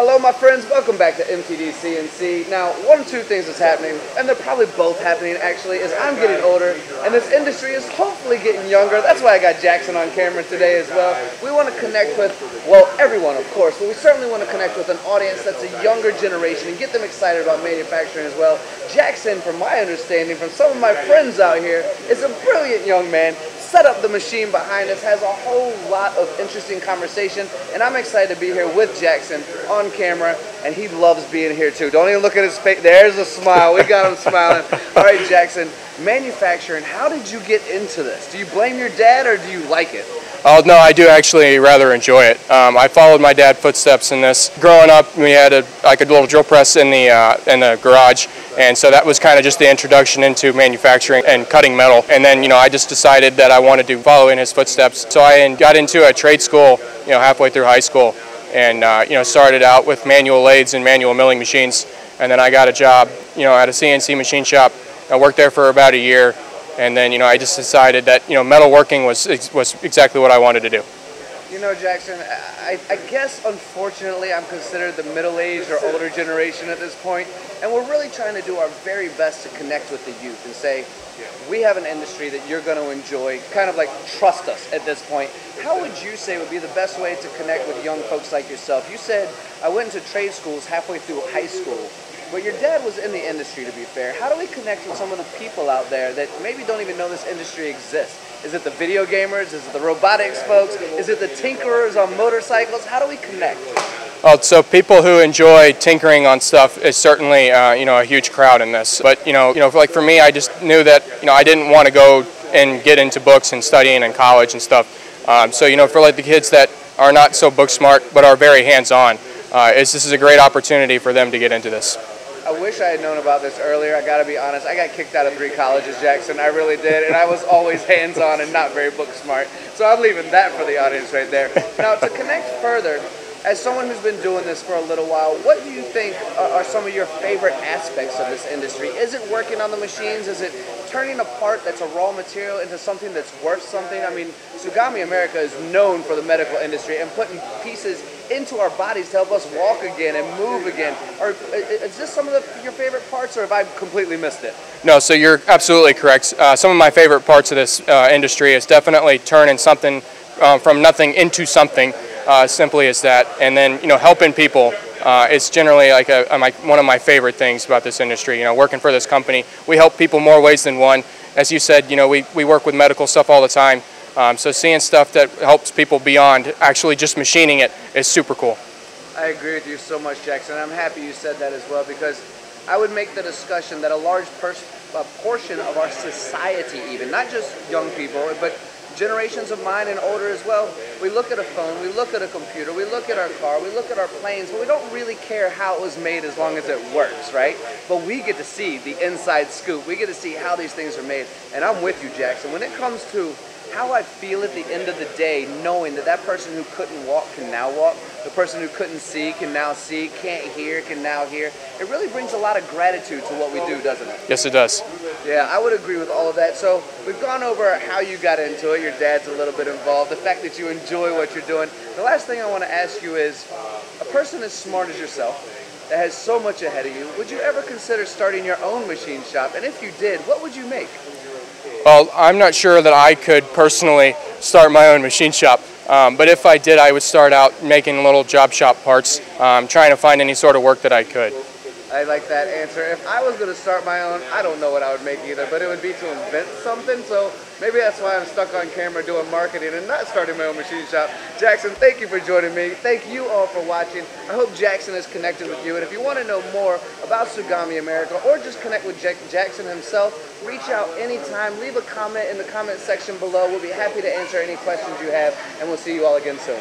Hello my friends, welcome back to MTD CNC. Now, one of two things is happening, and they're probably both happening actually, is I'm getting older, and this industry is hopefully getting younger. That's why I got Jackson on camera today as well. We want to connect with, well, everyone of course, but we certainly want to connect with an audience that's a younger generation and get them excited about manufacturing as well. Jackson, from my understanding, from some of my friends out here, is a brilliant young man set up the machine behind us, has a whole lot of interesting conversation, and I'm excited to be here with Jackson on camera, and he loves being here too. Don't even look at his face. There's a smile. We got him smiling. All right, Jackson, manufacturing, how did you get into this? Do you blame your dad or do you like it? Oh, no, I do actually rather enjoy it. Um, I followed my dad's footsteps in this. Growing up, we had a, like a little drill press in the, uh, in the garage, and so that was kind of just the introduction into manufacturing and cutting metal. And then, you know, I just decided that I wanted to follow in his footsteps. So I got into a trade school, you know, halfway through high school, and, uh, you know, started out with manual lathes and manual milling machines. And then I got a job, you know, at a CNC machine shop. I worked there for about a year and then, you know, I just decided that, you know, metalworking was, was exactly what I wanted to do. You know, Jackson, I, I guess unfortunately I'm considered the middle-aged or older generation at this point, and we're really trying to do our very best to connect with the youth and say, we have an industry that you're going to enjoy, kind of like trust us at this point. How would you say would be the best way to connect with young folks like yourself? You said I went into trade schools halfway through high school. But your dad was in the industry, to be fair. How do we connect with some of the people out there that maybe don't even know this industry exists? Is it the video gamers? Is it the robotics folks? Is it the tinkerers on motorcycles? How do we connect? Well, so people who enjoy tinkering on stuff is certainly uh, you know a huge crowd in this. But you know, you know, like for me, I just knew that you know I didn't want to go and get into books and studying in college and stuff. Um, so you know, for like the kids that are not so book smart but are very hands-on, uh, this is a great opportunity for them to get into this. I wish I had known about this earlier. I got to be honest. I got kicked out of three colleges, Jackson. I really did, and I was always hands-on and not very book smart. So I'm leaving that for the audience right there. Now, to connect further, as someone who's been doing this for a little while, what do you think are some of your favorite aspects of this industry? Is it working on the machines? Is it turning a part that's a raw material into something that's worth something? I mean, Tsugami America is known for the medical industry and putting pieces into our bodies to help us walk again and move again. Or is this some of the, your favorite parts, or have I completely missed it? No, so you're absolutely correct. Uh, some of my favorite parts of this uh, industry is definitely turning something um, from nothing into something uh, simply as that. And then, you know, helping people uh, is generally like a, a, one of my favorite things about this industry. You know, working for this company, we help people more ways than one. As you said, you know, we, we work with medical stuff all the time. Um, so seeing stuff that helps people beyond actually just machining it is super cool. I agree with you so much, Jackson. I'm happy you said that as well because I would make the discussion that a large a portion of our society even, not just young people, but generations of mine and older as well, we look at a phone, we look at a computer, we look at our car, we look at our planes, but we don't really care how it was made as long as it works, right? But we get to see the inside scoop. We get to see how these things are made. And I'm with you, Jackson. When it comes to how I feel at the end of the day, knowing that that person who couldn't walk can now walk, the person who couldn't see can now see, can't hear can now hear. It really brings a lot of gratitude to what we do, doesn't it? Yes, it does. Yeah, I would agree with all of that. So we've gone over how you got into it. Your dad's a little bit involved. The fact that you enjoy what you're doing. The last thing I want to ask you is, a person as smart as yourself, that has so much ahead of you, would you ever consider starting your own machine shop? And if you did, what would you make? Well, I'm not sure that I could personally start my own machine shop. Um, but if I did, I would start out making little job shop parts, um, trying to find any sort of work that I could. I like that answer. If I was going to start my own, I don't know what I would make either, but it would be to invent something. So maybe that's why I'm stuck on camera doing marketing and not starting my own machine shop. Jackson, thank you for joining me. Thank you all for watching. I hope Jackson is connected with you. And if you want to know more about Tsugami America or just connect with Jack Jackson himself, reach out anytime. Leave a comment in the comment section below. We'll be happy to answer any questions you have, and we'll see you all again soon.